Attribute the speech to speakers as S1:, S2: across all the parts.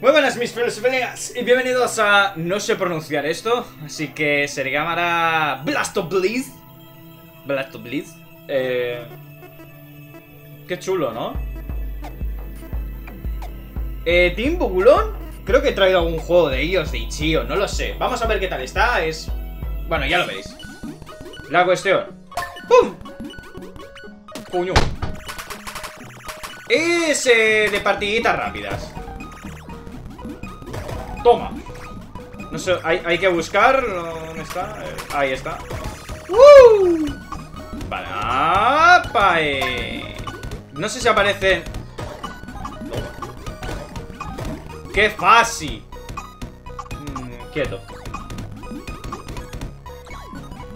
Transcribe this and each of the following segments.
S1: Muy buenas mis felos y bienvenidos a... No sé pronunciar esto, así que se llamará... Blasto Blizz Blasto Blizz eh... Qué chulo, ¿no? Eh, Team Bugulón Creo que he traído algún juego de ellos, de Ichio, no lo sé. Vamos a ver qué tal está, es... Bueno, ya lo veis. La cuestión. ¡Pum! Puño. Es eh, de partiditas rápidas Toma. No sé, hay, que buscar. ¿Dónde está? Eh, ahí está. ¡Uh! Vale. No sé si aparecen. ¡Qué fácil! Mm, quieto.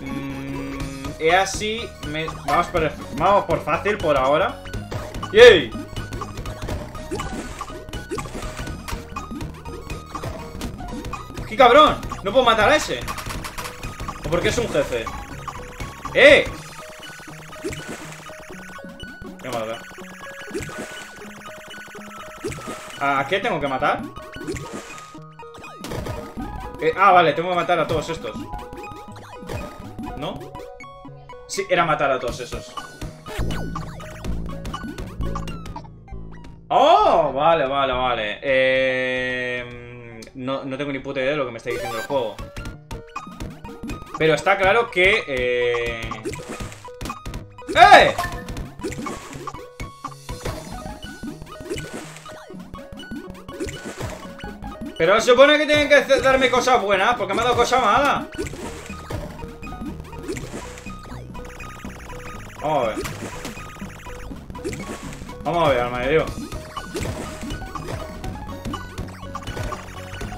S1: Mm, así. Vamos, por, vamos por fácil por ahora. ¡Yay! ¡Qué cabrón! No puedo matar a ese ¿O porque es un jefe? ¡Eh! Qué maldad ¿A qué tengo que matar? Eh, ah, vale, tengo que matar a todos estos ¿No? Sí, era matar a todos esos ¡Oh! Vale, vale, vale Eh... No, no tengo ni puta idea de lo que me está diciendo el juego. Pero está claro que... Eh... ¡Eh! Pero se supone que tienen que darme cosas buenas Porque me ha dado cosas malas Vamos a ver Vamos a ver, alma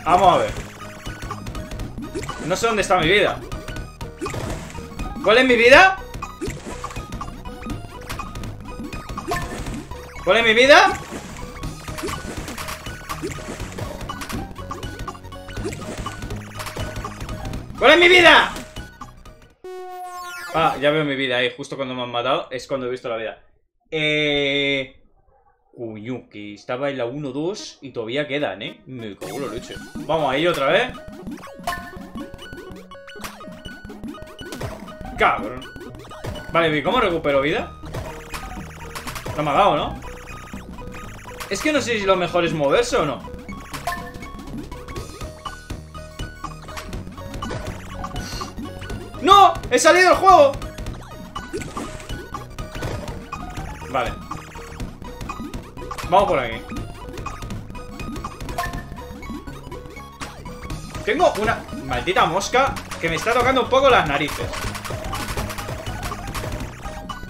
S1: Vamos a ver No sé dónde está mi vida ¿Cuál es mi vida? ¿Cuál es mi vida? ¿Cuál es mi vida? Ah, ya veo mi vida ahí Justo cuando me han matado Es cuando he visto la vida Eh... Coño, que estaba en la 1-2 y todavía quedan, ¿eh? Me cago lo leche. Vamos ahí otra vez. Cabrón. Vale, ¿y cómo recupero vida? No me dado, ¿no? Es que no sé si lo mejor es moverse o no. ¡No! ¡He salido del juego! Vale Vamos por aquí. Tengo una maldita mosca que me está tocando un poco las narices.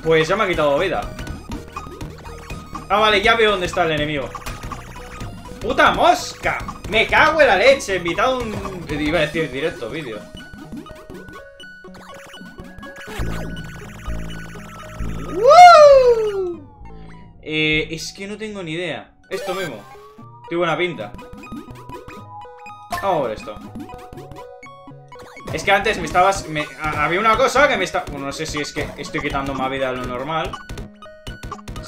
S1: Pues ya me ha quitado vida. Ah, vale, ya veo dónde está el enemigo. ¡Puta mosca! ¡Me cago en la leche! Invitado un... Iba a decir directo vídeo Eh, es que no tengo ni idea. Esto mismo. Qué buena pinta. Vamos a ver esto. Es que antes me estabas... había una cosa que me está... Bueno, no sé si es que estoy quitando más vida de lo normal.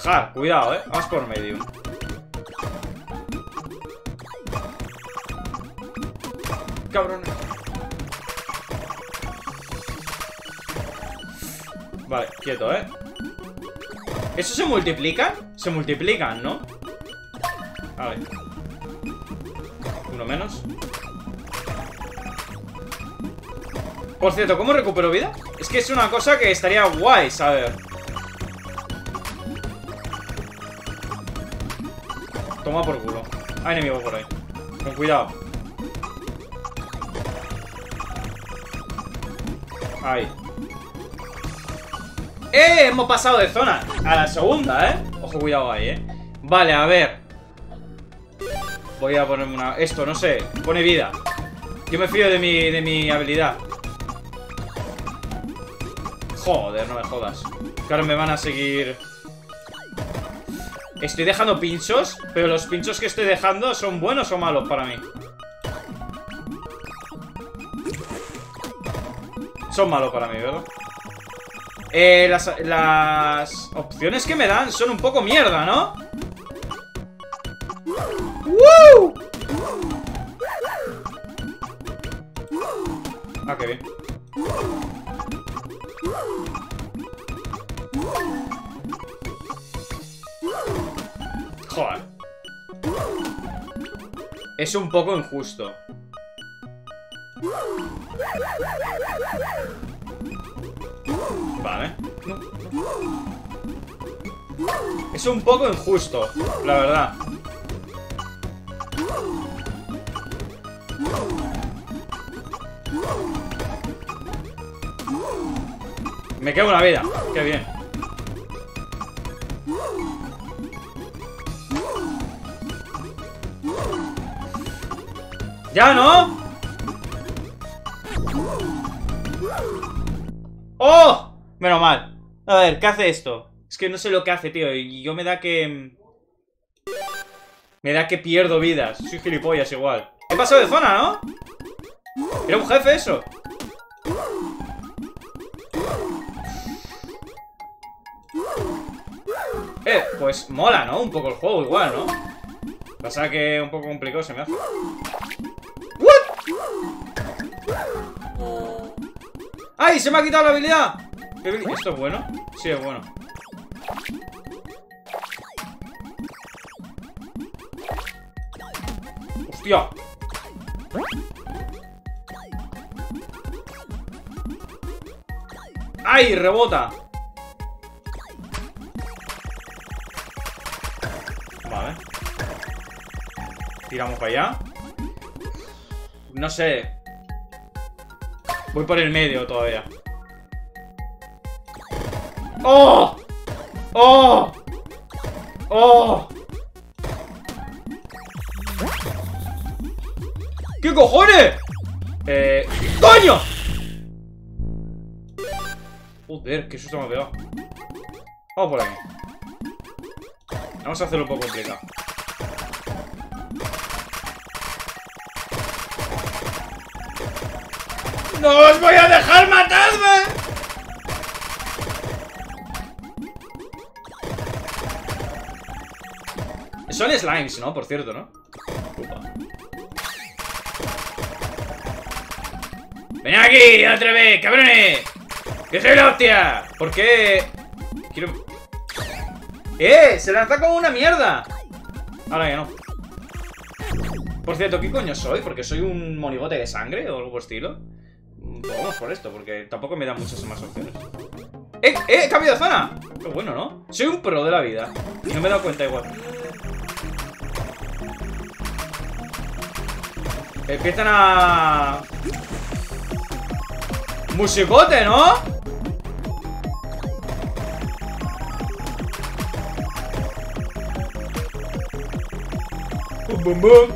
S1: Ja, cuidado, eh. Vamos por medio. Cabrón. Vale, quieto, eh. ¿Eso se multiplica? Se multiplican, ¿no? A ver Uno menos Por cierto, ¿cómo recupero vida? Es que es una cosa que estaría guay saber Toma por culo Hay enemigo por ahí Con cuidado Ahí ¡Eh! Hemos pasado de zona A la segunda, ¿eh? Ojo, cuidado ahí, ¿eh? Vale, a ver Voy a ponerme una... Esto, no sé Pone vida Yo me fío de mi, de mi habilidad Joder, no me jodas Claro, me van a seguir Estoy dejando pinchos Pero los pinchos que estoy dejando ¿Son buenos o malos para mí? Son malos para mí, ¿verdad? Eh, las, las Opciones que me dan son un poco mierda, ¿no? ¡Woo! Ah, Joder. Es un poco injusto. Vale. Es un poco injusto, la verdad. Me queda una vida. Qué bien. ¡Ya, no! ¡Oh! Menos mal. A ver, ¿qué hace esto? Es que no sé lo que hace, tío. Y yo me da que... Me da que pierdo vidas. Soy gilipollas igual. ¿Qué pasó de zona, no? Era un jefe eso. Eh, pues mola, ¿no? Un poco el juego igual, ¿no? Pasa que un poco complicado se me hace. ¿What? ¡Ay! ¡Se me ha quitado la habilidad! ¿Esto es bueno? Sí, es bueno. ¡Hostia! ¡Ay! ¡Rebota! Vale. Tiramos para allá. No sé. Voy por el medio todavía. ¡Oh! ¡Oh! ¡Oh! ¿Qué cojones? Eh... ¡Coño! Joder, qué susto me ha pegado. Vamos por aquí. Vamos a hacerlo un poco complicado. ¡No os voy a dejar matarme! Son slimes, ¿no? Por cierto, ¿no? ¡Ven aquí, otra vez, cabrones! ¡Que soy la hostia! ¿Por qué? Quiero... ¡Eh! ¡Se lanza como una mierda! Ahora ya no. Por cierto, ¿qué coño soy? ¿Porque soy un monigote de sangre o algo estilo? Vamos por esto, porque tampoco me da muchas más opciones. ¡Eh! ¡Eh! ¡Cambio de zona! Qué bueno, ¿no? Soy un pro de la vida. No me he dado cuenta igual. Empiezan a... Musicote, ¿no? Bum, bum, bum.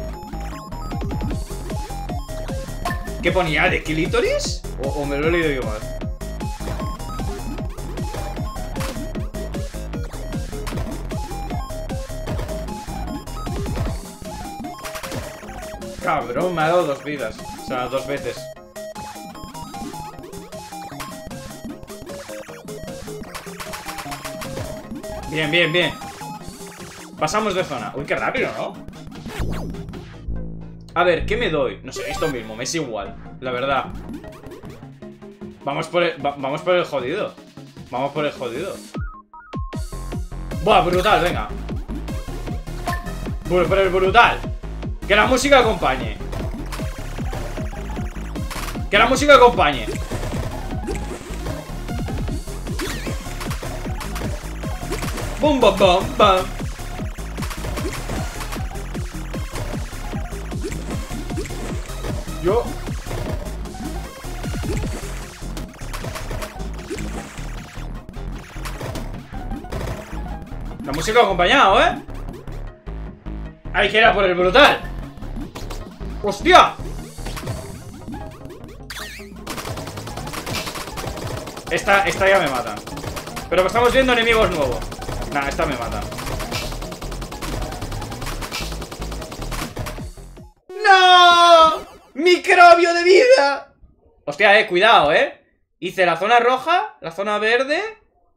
S1: ¿Qué ponía? ¿De clítoris? ¿O, ¿O, me lo he leído yo mal? Cabrón, me ha dado dos vidas. O sea, dos veces. Bien, bien, bien. Pasamos de zona. Uy, qué rápido, ¿no? A ver, ¿qué me doy? No sé, esto mismo, me es igual. La verdad. Vamos por el, vamos por el jodido. Vamos por el jodido. Buah, brutal, venga. Por el brutal. Que la música acompañe. Que la música acompañe. Bum, bum, bum, bum. Yo. La música ha acompañado, ¿eh? Hay que ir por el brutal. ¡Hostia! Esta, esta ya me mata Pero estamos viendo enemigos nuevos Nah, esta me mata. ¡No! ¡Microbio de vida! Hostia, eh, cuidado, eh. Hice la zona roja, la zona verde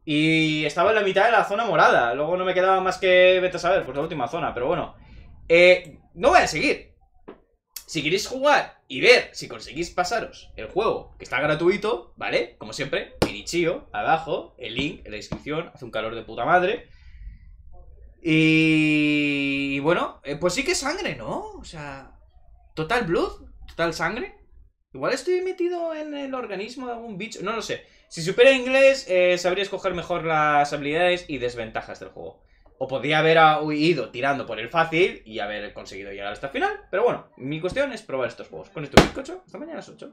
S1: Y estaba en la mitad de la zona morada. Luego no me quedaba más que, vete a saber, pues la última zona Pero bueno. Eh, no voy a seguir. Si queréis jugar y ver si conseguís pasaros el juego, que está gratuito, ¿vale? Como siempre, Mirichio, abajo, el link en la descripción, hace un calor de puta madre. Y, y bueno, eh, pues sí que sangre, ¿no? O sea, total blood, total sangre. Igual estoy metido en el organismo de algún bicho, no lo sé. Si supiera inglés, eh, sabría escoger mejor las habilidades y desventajas del juego. O podría haber ido tirando por el fácil y haber conseguido llegar hasta el final. Pero bueno, mi cuestión es probar estos juegos. Con esto bizcocho, hasta mañana a las 8.